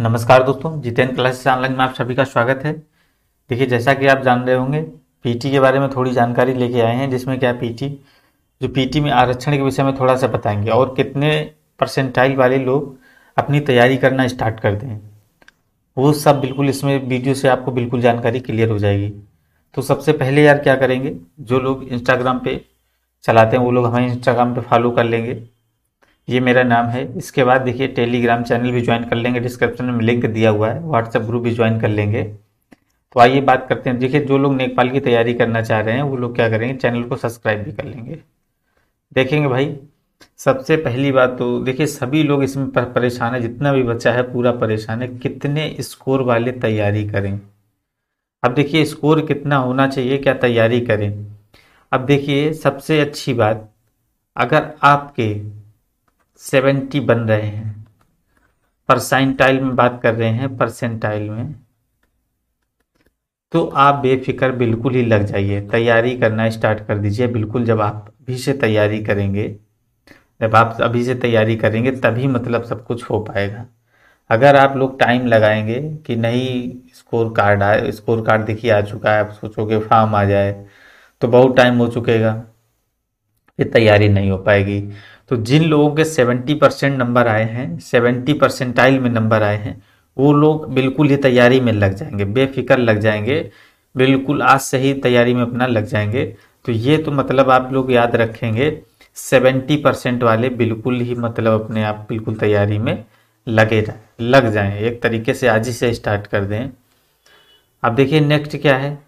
नमस्कार दोस्तों Jitendra classes online में आप सभी का स्वागत है। देखिए, जैसा कि आप जान रहे होंगे, पीटी के बारे में थोड़ी जानकारी लेके आए हैं, जिसमें क्या पीटी, जो पीटी में आरक्षण के विषय में थोड़ा सा बताएँगे और कितने परसेंटाइल वाले लोग अपनी तैयारी करना स्टार्ट कर दें। वो सब बिल्कुल इसमें वीडियो से आपको बिल्कुल जानकारी क्लियर हो जाएगी। तो सबसे पहले यार क्या करेंगे, जो लोग इंस्टाग्राम पे चलाते हैं, वो लोग हमें इंस्टाग्राम पे फॉलो कर लेंगे। ये मेरा नाम है। इसके बाद देखिए टेलीग्राम चैनल भी ज्वाइन कर लेंगे। डिस्क्रिप्शन में लिंक दिया हुआ है। व्हाट्सएप ग्रुप भी ज्वाइन कर लेंगे। तो आइए बात करते हैं। देखिए, जो लोग नेपाल की तैयारी करना चाह रहे हैं, वो लोग क्या करेंगे? चैनल को सब्सक्राइब भी कर लेंगे। देखेंगे भाई, सबसे पहली बात तो देखिए, सभी लोग इसमें परेशान है। जितना भी बच्चा है, पूरा परेशान है। कितने स्कोर वाले तैयारी करें? अब देखिए स्कोर कितना होना चाहिए, क्या तैयारी करें? अब देखिए, सबसे अच्छी बात, अगर आपके सेवेंटी बन रहे हैं। परसेंटाइल में बात कर रहे हैं, परसेंटाइल में। तो आप बेफिक्र बिल्कुल ही लग जाइए। तैयारी करना स्टार्ट कर दीजिए। बिल्कुल जब आप अभी से तैयारी करेंगे, जब आप अभी से तैयारी करेंगे, तभी मतलब सब कुछ हो पाएगा। अगर आप लोग टाइम लगाएँगे कि नहीं, स्कोर कार्ड आए स्कोर कार्ड देखिए आ चुका है, आप सोचोगे फॉर्म आ जाए तो बहुत टाइम हो चुकेगा। फिर तैयारी नहीं हो पाएगी। तो जिन लोगों के सेवेंटी परसेंट नंबर आए हैं, सेवेंटी परसेंटाइल में नंबर आए हैं, वो लोग बिल्कुल ही तैयारी में लग जाएँगे, बेफिक्र लग जाएँगे, बिल्कुल आज से ही तैयारी में अपना लग जाएँगे। तो ये तो मतलब आप लोग याद रखेंगे, सेवेंटी परसेंट वाले बिल्कुल ही मतलब अपने आप बिल्कुल तैयारी में लगे लग जाएँ। एक तरीके से आज ही से स्टार्ट कर दें। अब देखिए नेक्स्ट क्या है?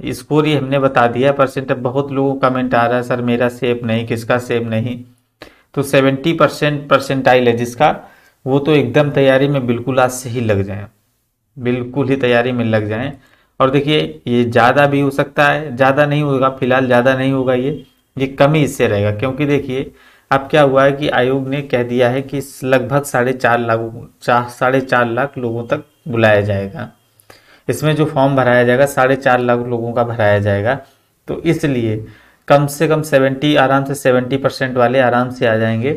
स्कोर ही हमने बता दिया, परसेंट। अब बहुत लोगों कमेंट आ रहा है, सर मेरा सेव नहीं, किसका सेव नहीं? तो सेवेंटी परसेंट परसेंटाइल है जिसका, वो तो एकदम तैयारी में बिल्कुल आज से ही लग जाए। बिल्कुल ही तैयारी में लग जाएँ। और देखिए, ये ज़्यादा भी हो सकता है, ज़्यादा नहीं होगा, फ़िलहाल ज़्यादा नहीं होगा ये ये कम ही इससे रहेगा, क्योंकि देखिए, अब क्या हुआ है कि आयोग ने कह दिया है कि लगभग साढ़े चार लाख, चार, साढ़े चार लाख लोगों तक बुलाया जाएगा। इसमें जो फॉर्म भराया जाएगा, साढ़े चार लाख लोगों का भराया जाएगा। तो इसलिए कम से कम सेवेंटी, आराम से सेवेंटी परसेंट वाले आराम से आ जाएँगे।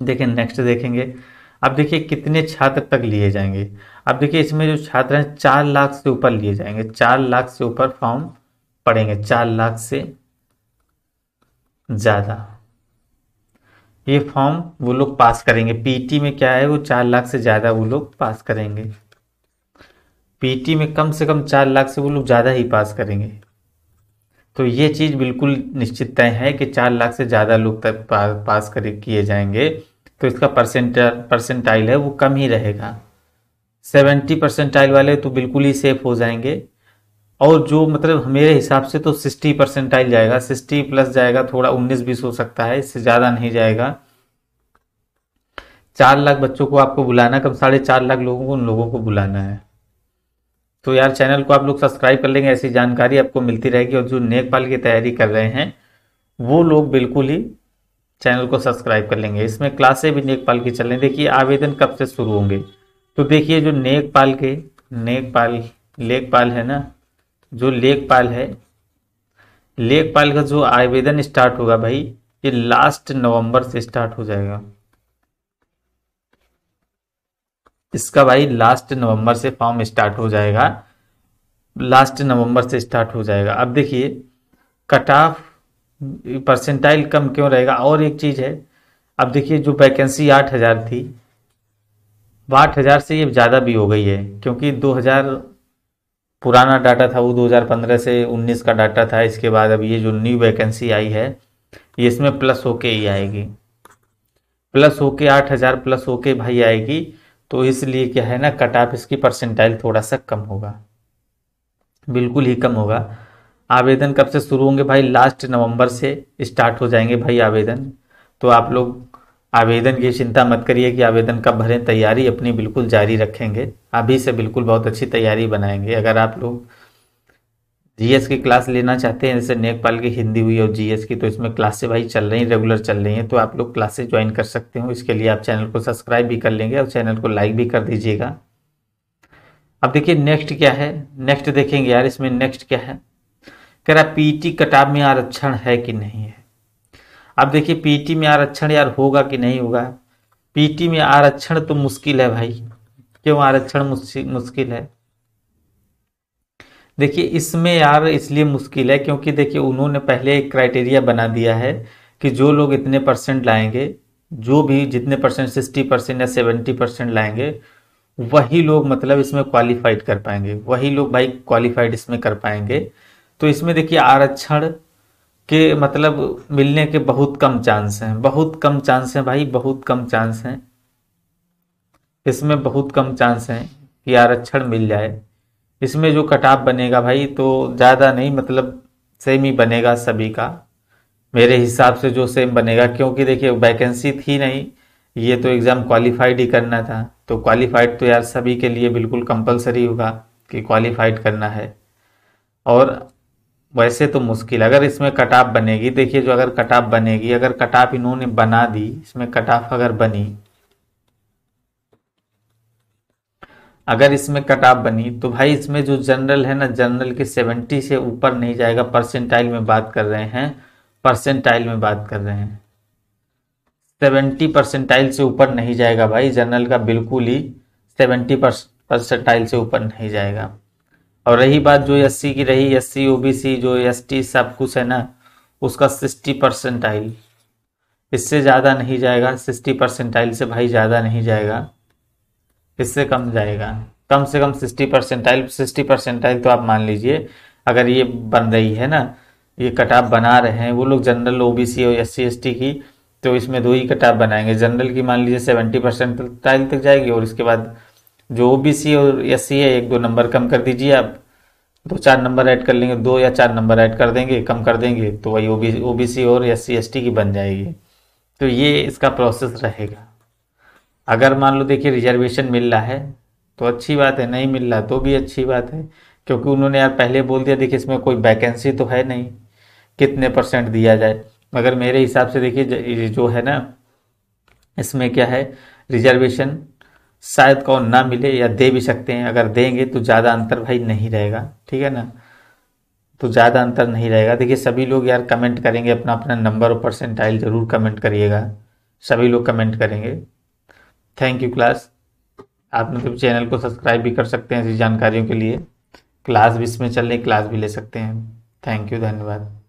देखिए नेक्स्ट देखेंगे। अब देखिए, कितने छात्र तक लिए जाएँगे। अब देखिए, इसमें जो छात्र हैं, चार लाख से ऊपर लिए जाएँगे। चार लाख से ऊपर फॉर्म पड़ेंगे चार लाख से ज़्यादा। ये फॉर्म वो लोग पास करेंगे। पीटी में क्या है, वो चार लाख से ज़्यादा वो लोग पास करेंगे। पीटी में कम से कम चार लाख से वो लोग ज़्यादा ही पास करेंगे। तो ये चीज़ बिल्कुल निश्चित तय है कि चार लाख से ज़्यादा लोग तक पास कर, किए जाएँगे। तो इसका परसेंट परसेंटाइल है, वो कम ही रहेगा। सेवेंटी परसेंटाइल वाले तो बिल्कुल ही सेफ़ हो जाएँगे। और जो मतलब मेरे हिसाब से तो सिक्सटी परसेंटाइल जाएगा। सिक्सटी प्लस जाएगा, थोड़ा उन्नीस बीस हो सकता है, इससे ज़्यादा नहीं जाएगा। चार लाख बच्चों को आपको बुलाना, कम साढ़े चार लाख लोगों को, उन लोगों को बुलाना है। तो यार, चैनल को आप लोग सब्सक्राइब कर लेंगे, ऐसी जानकारी आपको मिलती रहेगी। और जो नेकपाल की तैयारी कर रहे हैं, वो लोग बिल्कुल ही चैनल को सब्सक्राइब कर लेंगे। इसमें क्लासें भी नेकपाल की चल रही देखिए, आवेदन कब से शुरू होंगे? तो देखिए, जो नेकपाल के, नेकपाल लेखपाल है ना, जो लेखपाल है लेखपाल का जो आवेदन स्टार्ट होगा भाई, ये लास्ट नवंबर से स्टार्ट हो जाएगा। इसका भाई लास्ट नवंबर से फॉर्म स्टार्ट हो जाएगा। लास्ट नवंबर से स्टार्ट हो जाएगा। अब देखिए कट ऑफ़ परसेंटाइल कम क्यों रहेगा? और एक चीज़ है, अब देखिए जो वैकेंसी आठ हज़ार थी, वो आठ हज़ार से ये ज़्यादा भी हो गई है, क्योंकि दो हज़ार पुराना डाटा था, वो 2015 से 19 का डाटा था। इसके बाद अब ये जो न्यू वैकेंसी आई है, ये इसमें प्लस होके ही आएगी। प्लस होके आठ हज़ार प्लस होके भाई आएगी। तो इसलिए क्या है ना, कट ऑफ़ इसकी परसेंटाइल थोड़ा सा कम होगा। बिल्कुल ही कम होगा। आवेदन कब से शुरू होंगे भाई? लास्ट नवंबर से स्टार्ट हो जाएँगे भाई आवेदन। तो आप लोग आवेदन की चिंता मत करिए कि आवेदन कब भरें, तैयारी अपनी बिल्कुल जारी रखेंगे। अभी से बिल्कुल बहुत अच्छी तैयारी बनाएँगे। अगर आप लोग जीएस की क्लास लेना चाहते हैं, जैसे नेकपाल की हिंदी हुई और जीएस की तो इसमें क्लासें भाई चल रही रेगुलर चल रही हैं तो आप लोग क्लासेस ज्वाइन कर सकते हो। इसके लिए आप चैनल को सब्सक्राइब भी कर लेंगे और चैनल को लाइक भी कर दीजिएगा। अब देखिए नेक्स्ट क्या है? नेक्स्ट देखेंगे यार, इसमें नेक्स्ट क्या है? कह रहा पीटी कटाव में आरक्षण है कि नहीं है? अब देखिए पीटी में आरक्षण यार होगा कि नहीं होगा? पीटी में आरक्षण तो मुश्किल है भाई। क्यों आरक्षण मुश्किल है? देखिए, इसमें यार इसलिए मुश्किल है क्योंकि देखिए, उन्होंने पहले एक क्राइटेरिया बना दिया है कि जो लोग इतने परसेंट लाएँगे, जो भी जितने परसेंट सिक्सटी परसेंट या सेवेंटी परसेंट लाएँगे, वही लोग मतलब इसमें क्वालिफाइड कर पाएँगे। वही लोग भाई क्वालिफाइड इसमें कर पाएँगे। तो इसमें देखिए, आरक्षण के मतलब मिलने के बहुत कम चांस हैं। बहुत कम चांस हैं भाई, बहुत कम चांस हैं। इसमें बहुत कम चांस हैं कि आरक्षण मिल जाए। इसमें जो कटाप बनेगा भाई तो ज़्यादा नहीं मतलब सेम ही बनेगा सभी का। मेरे हिसाब से जो सेम बनेगा, क्योंकि देखिए वैकेंसी थी नहीं, ये तो एग्ज़ाम क्वालिफाइड ही करना था। तो क्वालिफाइड तो यार सभी के लिए बिल्कुल कंपलसरी होगा कि क्वालिफाइड करना है। और वैसे तो मुश्किल, अगर इसमें कटाप बनेगी, देखिए जो अगर कटाप बनेगी, अगर कटाप इन्होंने बना दी, इसमें कटाप अगर बनी अगर इसमें कटाप बनी तो भाई इसमें जो जनरल है ना जनरल के सेवेंटी से ऊपर नहीं जाएगा। परसेंटाइल में बात कर रहे हैं परसेंटाइल में बात कर रहे हैं। सेवेंटी परसेंटाइल से ऊपर नहीं जाएगा भाई जनरल का बिल्कुल ही सेवेंटी परसेंटाइल से ऊपर नहीं जाएगा। और रही बात जो एससी की रही एस सी जो एस टी सब कुछ है ना, उसका सिक्सटी परसेंटाइल इससे ज़्यादा नहीं जाएगा सिक्सटी परसेंटाइल से भाई ज़्यादा नहीं जाएगा। इससे कम जाएगा? कम से कम सिक्सटी परसेंटाइल सिक्सटी परसेंटाइल तो आप मान लीजिए, अगर ये बन रही है ना, ये कटाप बना रहे हैं, वो लोग जनरल ओबीसी और एस सी की तो इसमें दो ही कटाप बनाएँगे। जनरल की मान लीजिए सेवेंटी परसेंटाइल तक जाएगी, और इसके बाद जो ओबीसी और एस है, एक दो नंबर कम कर दीजिए आप। दो चार नंबर ऐड कर लेंगे, दो या चार नंबर ऐड कर देंगे, कम कर देंगे तो वही ओ बी सी और एस सी की बन जाएगी। तो ये इसका प्रोसेस रहेगा। अगर मान लो देखिए रिजर्वेशन मिल रहा है तो अच्छी बात है, नहीं मिल रहा तो भी अच्छी बात है, क्योंकि उन्होंने यार पहले बोल दिया, देखिए इसमें कोई वैकेंसी तो है नहीं, कितने परसेंट दिया जाए। मगर मेरे हिसाब से देखिए जो है ना, इसमें क्या है रिजर्वेशन शायद कौन ना मिले या दे भी सकते हैं, अगर देंगे तो ज़्यादा अंतर भाई नहीं रहेगा, ठीक है ना? तो ज़्यादा अंतर नहीं रहेगा। देखिए सभी लोग यार कमेंट करेंगे अपना अपना नंबर और परसेंटाइल ज़रूर कमेंट करिएगा, सभी लोग कमेंट करेंगे। थैंक यू क्लास आप मतलब चैनल को सब्सक्राइब भी कर सकते हैं ऐसी जानकारियों के लिए। क्लास भी इसमें चल रही क्लास भी ले सकते हैं। थैंक यू धन्यवाद।